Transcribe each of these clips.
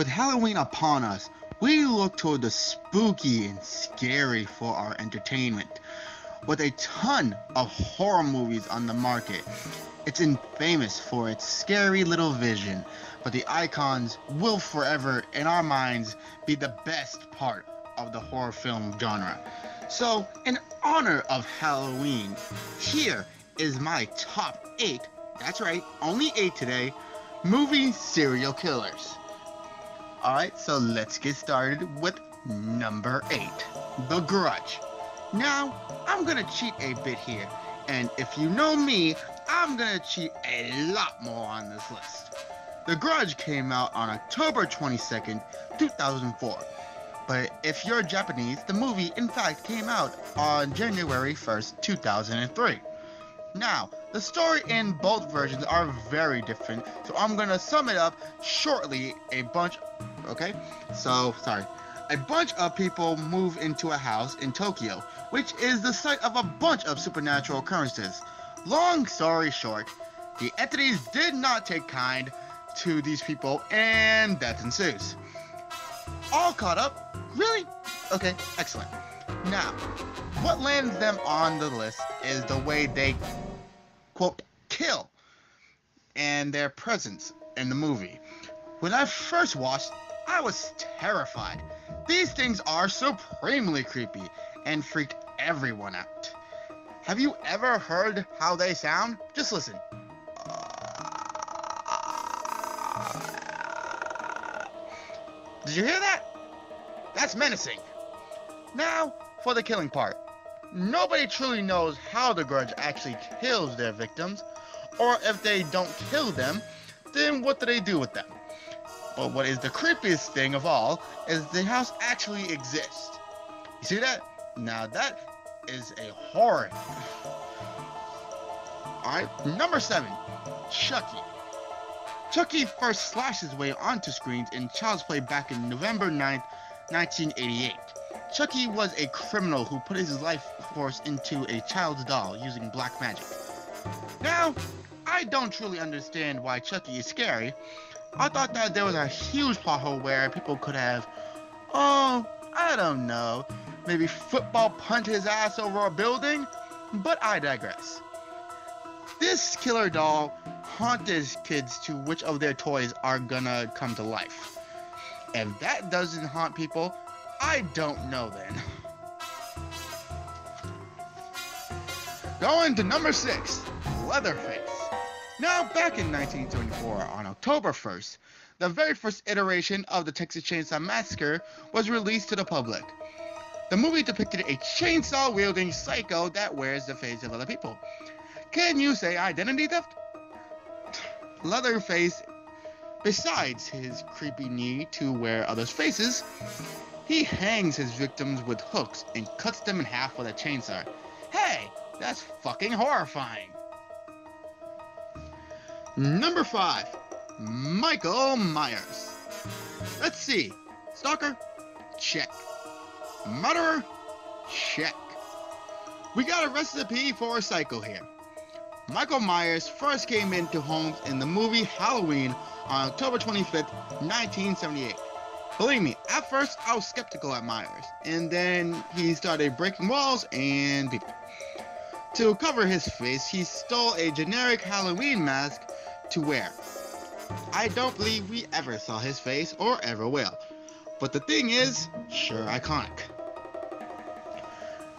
With Halloween upon us, we look toward the spooky and scary for our entertainment. With a ton of horror movies on the market, it's infamous for its scary little vision, but the icons will forever, in our minds, be the best part of the horror film genre. So, in honor of Halloween, here is my top 8, that's right, only 8 today, movie serial killers. Alright, so let's get started with number 8 The Grudge. Now, I'm gonna cheat a bit here, and if you know me, I'm gonna cheat a lot more on this list. The Grudge came out on October 22nd, 2004. But if you're Japanese, the movie in fact came out on January 1st, 2003. Now, the story in both versions are very different, so I'm gonna sum it up shortly. A bunch, okay? So, sorry. A bunch of people move into a house in Tokyo, which is the site of a bunch of supernatural occurrences. Long story short, the entities did not take kind to these people, and death ensues. All caught up? Really? Okay, excellent. Now, what lands them on the list is the way they, quote, kill and their presence in the movie. When I first watched, I was terrified. These things are supremely creepy and freaked everyone out. Have you ever heard how they sound? Just listen. Did you hear that? That's menacing. Now, for the killing part. Nobody truly knows how the grudge actually kills their victims, or if they don't kill them, then what do they do with them? But what is the creepiest thing of all is the house actually exists. You see that? Now that is a horror. Alright, number seven, Chucky. Chucky first slashed his way onto screens in Child's Play back in November 9th, 1988. Chucky was a criminal who put his life force into a child's doll using black magic. Now, I don't truly understand why Chucky is scary. I thought that there was a huge pothole where people could have, oh, I don't know, maybe football punch his ass over a building, but I digress. This killer doll haunted kids to which of their toys are gonna come to life. If that doesn't haunt people, I don't know then. Going to number six, Leatherface. Now, back in 1974, on October 1st, the very first iteration of the Texas Chainsaw Massacre was released to the public. The movie depicted a chainsaw wielding psycho that wears the face of other people. Can you say identity theft? Leatherface, besides his creepy need to wear others' faces, he hangs his victims with hooks and cuts them in half with a chainsaw. Hey, that's fucking horrifying. Number 5. Michael Myers. Let's see. Stalker? Check. Murderer? Check. We got a recipe for a cycle here. Michael Myers first came into homes in the movie Halloween on October 25th, 1978. Believe me, at first I was skeptical at Myers, and then he started breaking walls and people. To cover his face, he stole a generic Halloween mask to wear. I don't believe we ever saw his face or ever will. But the thing is, sure iconic.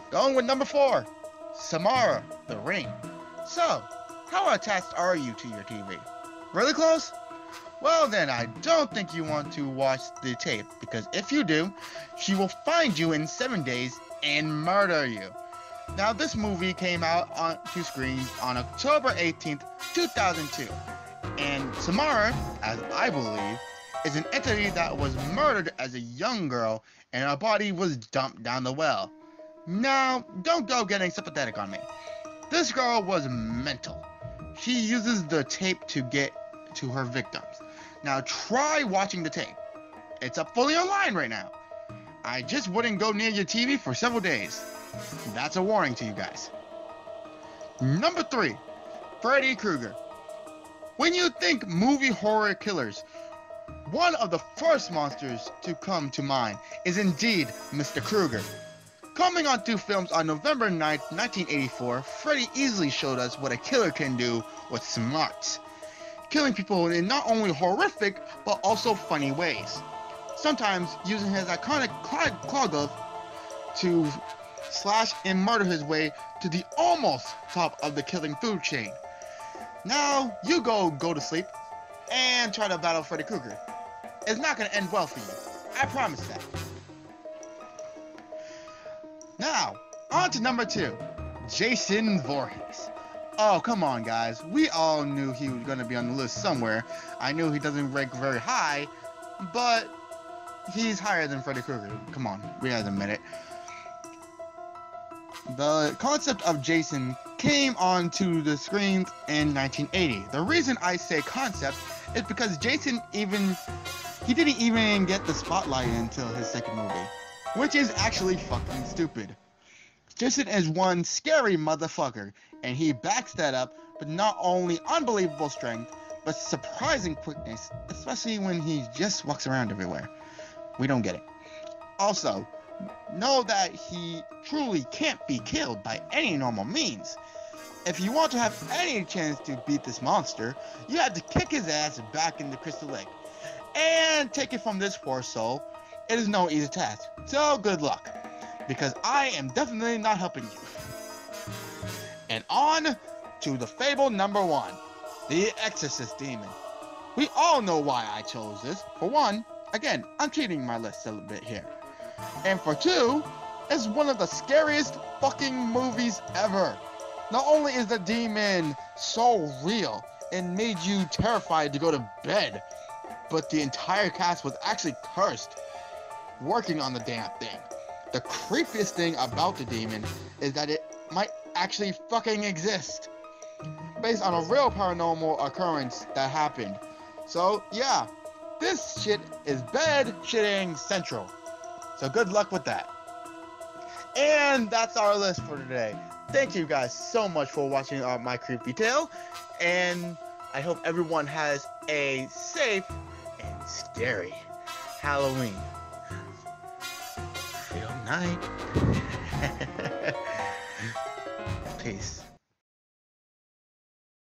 Going with number four, Samara, The Ring. So, how attached are you to your TV? Really close? Well then, I don't think you want to watch the tape, because if you do, she will find you in seven days and murder you. Now, this movie came out on to screens on October 18th, 2002, and Samara, as I believe, is an entity that was murdered as a young girl and her body was dumped down the well. Now, don't go getting sympathetic on me. This girl was mental. She uses the tape to get to her victims. Now try watching the tape. It's up fully online right now. I just wouldn't go near your TV for several days. That's a warning to you guys. Number 3. Freddy Krueger. When you think movie horror killers, One of the first monsters to come to mind is indeed Mr. Krueger. Coming on two films on November 9, 1984, Freddy easily showed us what a killer can do with smarts, killing people in not only horrific but also funny ways. Sometimes using his iconic claw glove to slash and murder his way to the almost top of the killing food chain. Now you go go to sleep and try to battle Freddy Krueger. It's not gonna end well for you. I promise that. Now, on to number two, Jason Voorhees. Oh, come on, guys. We all knew he was to be on the list somewhere. I knew he doesn't rank very high, but he's higher than Freddy Krueger. Come on, we gotta admit it. The concept of Jason came onto the screens in 1980. The reason I say concept is because Jason even he didn't even get the spotlight until his second movie which is actually fucking stupid. Jason is one scary motherfucker, and he backs that up with not only unbelievable strength, but surprising quickness, especially when he just walks around everywhere. We don't get it. Also, know that he truly can't be killed by any normal means. If you want to have any chance to beat this monster, you have to kick his ass back in the Crystal Lake. And take it from this poor soul, it is no easy task. So good luck, because I am definitely not helping you. And on to the fable number one, the Exorcist Demon. We all know why I chose this. For one, again, I'm cheating my list a little bit here. And for two, it's one of the scariest fucking movies ever. Not only is the demon so real, and made you terrified to go to bed, but the entire cast was actually cursed working on the damn thing. The creepiest thing about the demon is that it might actually fucking exist. Based on a real paranormal occurrence that happened. So, yeah, this shit is bed shitting central. So, good luck with that. And that's our list for today. Thank you guys so much for watching uh, my creepy tale. And I hope everyone has a safe and scary Halloween night. Peace.